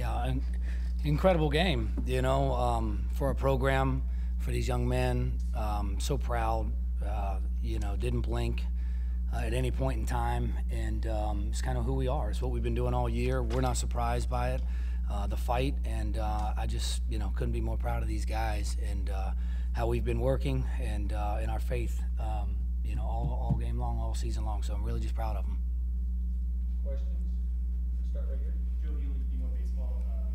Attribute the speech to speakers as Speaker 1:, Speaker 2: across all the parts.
Speaker 1: Yeah, incredible game. You know, um, for a program, for these young men. Um, so proud. Uh, you know, didn't blink uh, at any point in time, and um, it's kind of who we are. It's what we've been doing all year. We're not surprised by it. Uh, the fight, and uh, I just you know couldn't be more proud of these guys and uh, how we've been working and uh, in our faith. Um, you know, all, all game long, all season long. So I'm really just proud of them.
Speaker 2: Questions? Start right here.
Speaker 3: Joe Healy, D1 Baseball. Uh,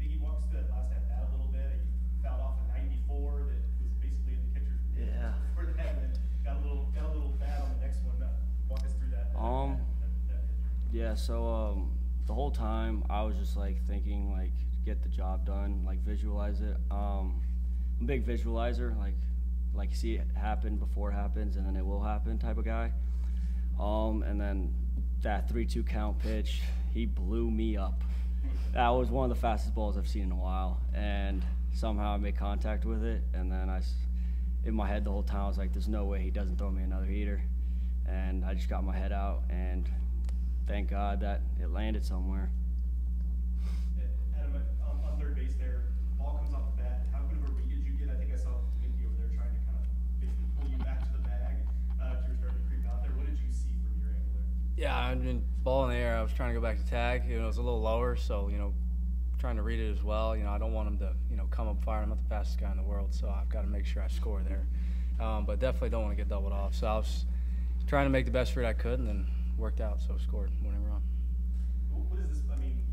Speaker 3: Miggy walks through that last at bat a little bit. He fouled off a 94 that was basically in the catcher's mitt
Speaker 4: Yeah.
Speaker 3: for that, and then got a little got a little bad on the next one. Uh, walk us through that.
Speaker 4: Um,
Speaker 3: that, that, that pitch.
Speaker 4: Yeah, so um, the whole time I was just like thinking like get the job done, like visualize it. Um, I'm a big visualizer, like like see it happen before it happens and then it will happen type of guy. Um, and then that three-two count pitch, he blew me up. That was one of the fastest balls I've seen in a while, and somehow I made contact with it, and then I, in my head the whole time I was like, "There's no way he doesn't throw me another heater," and I just got my head out, and thank God that it landed somewhere.
Speaker 3: Adam, uh, on, on third base there, ball comes off the bat. How good of a read did you get? I think I saw Miggy over there trying to kind of basically pull you back to the bag uh, you were starting to creep out there. What did you see from your angle there?
Speaker 2: Yeah, I mean, ball in the air. I was trying to go back to tag. You know, it was a little lower, so you know, trying to read it as well. You know, I don't want him to you know come up firing. I'm not the fastest guy in the world, so I've got to make sure I score there. Um, but definitely don't want to get doubled off. So I was trying to make the best read I could, and then worked out. So scored winning run.
Speaker 3: Wh- What is this? I mean,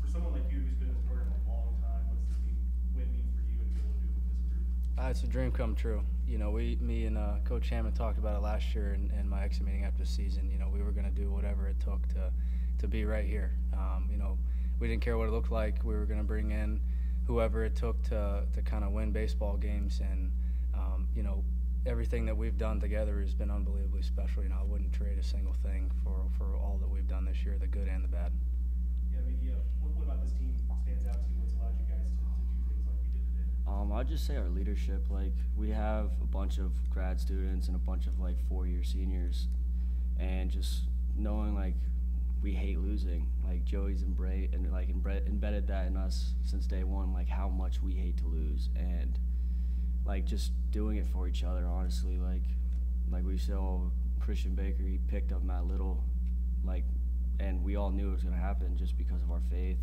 Speaker 3: for someone like you who's been in this program a long time, what does this mean, win mean for you and be able to do with this group?
Speaker 2: Uh, it's a dream come true. You know, we, me and uh, Coach Hammond talked about it last year in, in my exit meeting after the season. You know, we were going to do whatever it took to, to be right here. Um, you know, we didn't care what it looked like. We were going to bring in whoever it took to, to kind of win baseball games. And, um, you know, everything that we've done together has been unbelievably special. You know, I wouldn't trade a single thing for, for all that we've done this year, the good and the bad.
Speaker 3: Yeah, Miggy, uh, what, what about this team stands out to you? What's allowed you guys to, to do things like we did today?
Speaker 4: Um, I'd just say our leadership. Like we have a bunch of grad students and a bunch of like four-year seniors, and just knowing like we hate losing. Like Joey's embra- and like embra- embedded that in us since day one. Like how much we hate to lose, and like just doing it for each other. Honestly, like like we saw oh, Christian Baker, he picked up Matt Little, like, and we all knew it was gonna happen just because of our faith.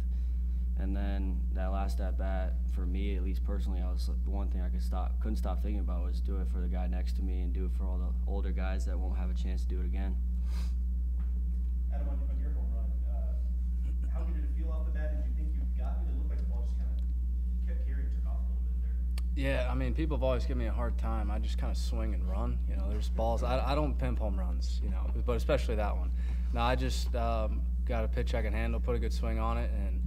Speaker 4: And then that last at bat, for me at least personally, I was the one thing I could stop, couldn't stop thinking about was do it for the guy next to me and do it for all the older guys that won't have a chance to do it again.
Speaker 3: Adam, on, on your home run, uh, how good did it feel off the bat? Did you think you got it? It looked like the ball just kind of kept carrying, took off a little bit there.
Speaker 2: Yeah, I mean, people have always given me a hard time. I just kind of swing and run. You know, there's balls. I, I don't pimp home runs, you know, but especially that one. No, I just um, got a pitch I can handle, put a good swing on it, and,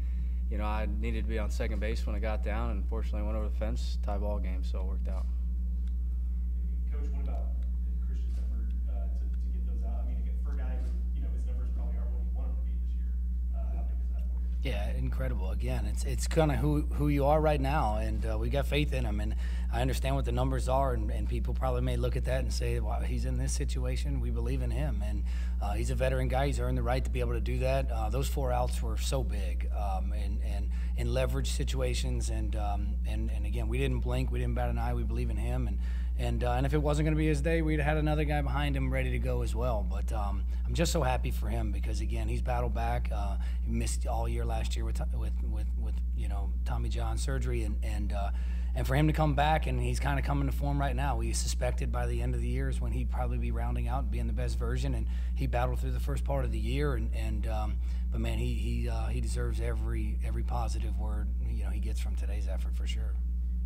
Speaker 2: you know, I needed to be on second base when I got down, and fortunately went over the fence, tie ball game, so it worked out.
Speaker 3: Coach, what about Christian's effort uh, to, to get those out? I mean, again, for a guy who, you know, his numbers probably aren't what he wanted to be this year, uh, how big is that for you?
Speaker 1: Yeah, incredible. Again, it's it's kind of who who you are right now, and uh, we got faith in him. And I understand what the numbers are, and, and people probably may look at that and say, "Well, he's in this situation. We believe in him." And uh, he's a veteran guy. He's earned the right to be able to do that. Uh, those four outs were so big, um, and and in leverage situations, and um, and and again, we didn't blink. We didn't bat an eye. We believe in him, and. And, uh, and if it wasn't going to be his day, we'd had another guy behind him ready to go as well. But um, I'm just so happy for him because again, he's battled back. Uh, he missed all year last year with with with, with you know Tommy John surgery, and and uh, and for him to come back and he's kind of coming to form right now. We suspected by the end of the year is when he'd probably be rounding out and being the best version. And he battled through the first part of the year, and and um, but man, he he uh, he deserves every every positive word you know he gets from today's effort for sure.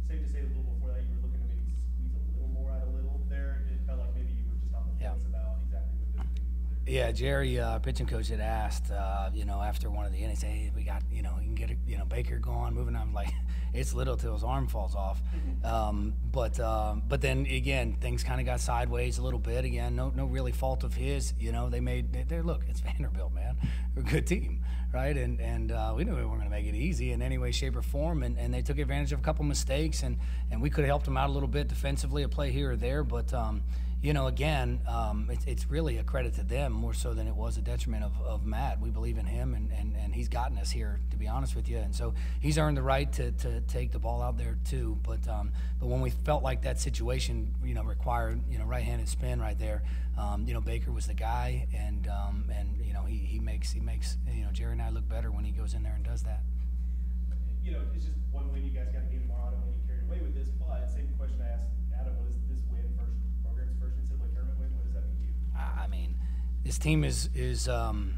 Speaker 3: Safe to say a little before that, you were looking to maybe squeeze a little more out a little there. It felt like maybe you were just on the
Speaker 1: Yeah.
Speaker 3: fence about exactly what the thing was there.
Speaker 1: Yeah, Jerry, uh, pitching coach, had asked, uh, you know, after one of the innings, hey, we got, you know, you can get, it, you know, Baker going, moving on. Like, it's little till his arm falls off. Um, but, um, but then again, things kind of got sideways a little bit. Again, no, no really fault of his. You know, they made, they, they look, it's Vanderbilt, man, We're a good team, right? And and uh, we knew we weren't going to make it easy in any way, shape, or form. And, and they took advantage of a couple mistakes, and and we could have helped them out a little bit defensively, a play here or there, but. Um, you know, again, um, it's, it's really a credit to them more so than it was a detriment of, of Matt. We believe in him, and, and, and he's gotten us here, to be honest with you. And so he's earned the right to, to take the ball out there too. But um, but when we felt like that situation, you know, required you know right-handed spin right there, um, you know, Baker was the guy, and um, and you know he, he makes he makes you know Jerry and I look better when he goes in there and does that.
Speaker 3: You know, it's just one win. You guys got a game tomorrow. I don't want to get carried away with this, but same question I asked Adam: What is this win first program's first NCAA tournament win? What does that mean to you?
Speaker 1: I I mean, this team is is um,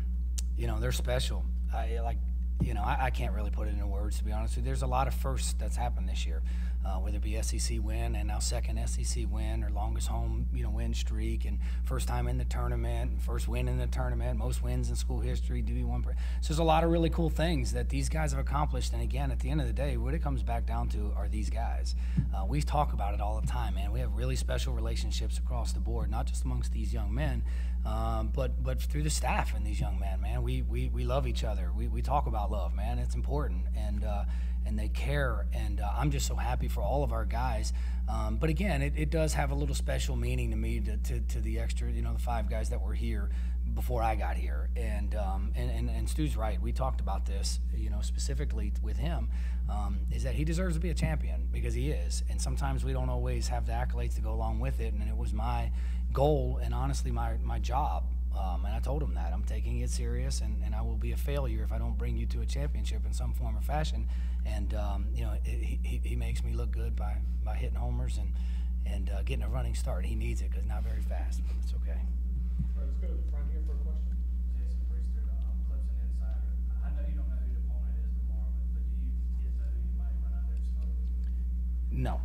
Speaker 1: you know they're special. I like you know I, I can't really put it into words to be honest with you. There's a lot of firsts that's happened this year, uh, whether it be SEC win and now second SEC win or longest home you know win streak and first time in the tournament, first win in the tournament, most wins in school history, D1. So there's a lot of really cool things that these guys have accomplished. And again, at the end of the day, what it comes back down to are these guys. Uh, we talk about it all the time, man. We have really special relationships across the board, not just amongst these young men, um, but but through the staff and these young men, man. We we, we love each other. We, we talk about love, man. It's important, and uh, and they care. And uh, I'm just so happy for all of our guys. Um, but again, it, it does have a little special meaning to me to, to, to the extra, you know, the five guys that were here before I got here. And, um, and, and, and Stu's right. We talked about this, you know, specifically with him, um, is that he deserves to be a champion because he is. And sometimes we don't always have the accolades to go along with it. And it was my goal and honestly my, my job. Um, and I told him that I'm taking it serious, and, and I will be a failure if I don't bring you to a championship in some form or fashion. And um, you know, it, he, he makes me look good by, by hitting homers and and uh, getting a running start. He needs it because not very fast, but it's okay.
Speaker 5: All right, let's go to the front here for a question.
Speaker 6: Jason Priester, um, Clemson Insider. I know you don't know who the opponent is tomorrow, but, but do you know who you might run out there and smoke?
Speaker 1: No.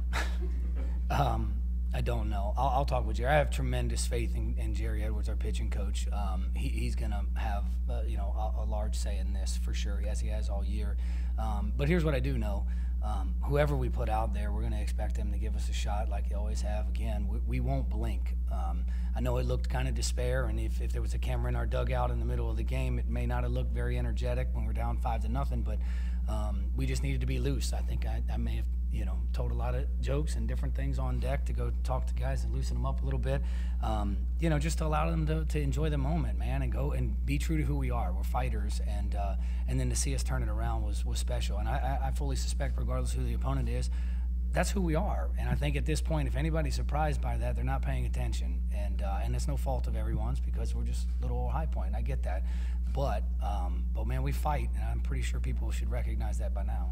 Speaker 1: um, I don't know. I'll, I'll talk with Jerry. I have tremendous faith in, in Jerry Edwards, our pitching coach. Um, he, he's going to have uh, you know a, a, large say in this for sure, as he has all year. Um, but here's what I do know: um, whoever we put out there, we're going to expect them to give us a shot, like they always have. Again, we, we won't blink. Um, I know it looked kind of despair, and if, if there was a camera in our dugout in the middle of the game, it may not have looked very energetic when we're down five to nothing. But um, we just needed to be loose. I think I, I may have you know, told a lot of jokes and different things on deck to go talk to guys and loosen them up a little bit. Um, you know, just to allow them to, to enjoy the moment, man, and go and be true to who we are. We're fighters, and uh, and then to see us turn it around was was special. And I, I fully suspect, regardless who the opponent is, that's who we are. And I think at this point, if anybody's surprised by that, they're not paying attention. And uh, and it's no fault of everyone's because we're just little old high point. I get that, but um, but man, we fight, and I'm pretty sure people should recognize that by now.